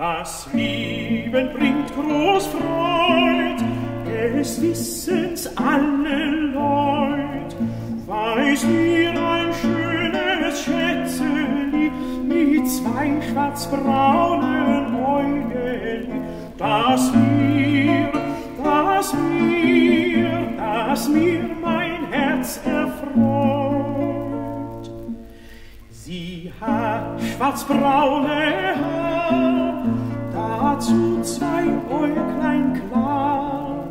Das Leben bringt groß Freud, es wissen's alle Leut. Weiß mir ein schönes Schätzeli mit zwei schwarzbraunen Äugeli, das mir, das mir, das mir mein Herz erfreut. Sie hat schwarzbraune Haare, dazu zwei Äuglein klar,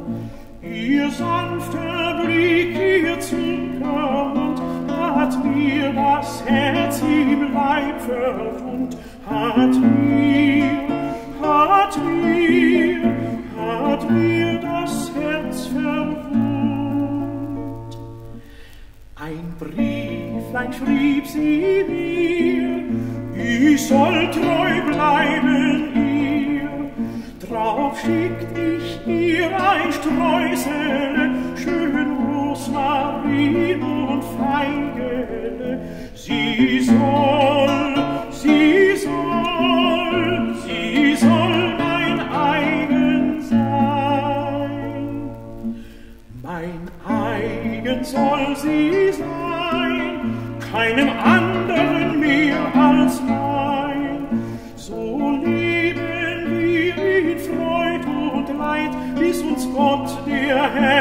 ihr sanfter Blick, ihr Zuckermund, hat mir das Herz im Leib verwund, hat mir, hat mir, hat mir das Herz verwund. Ein Brieflein schrieb sie mir, ich soll Drauf schickt ich ihr ein Streusel, schön Rosmarin und Feigele. Sie soll, sie soll, sie soll mein eigen sein. Mein eigen soll sie sein, keinem anderen Yeah.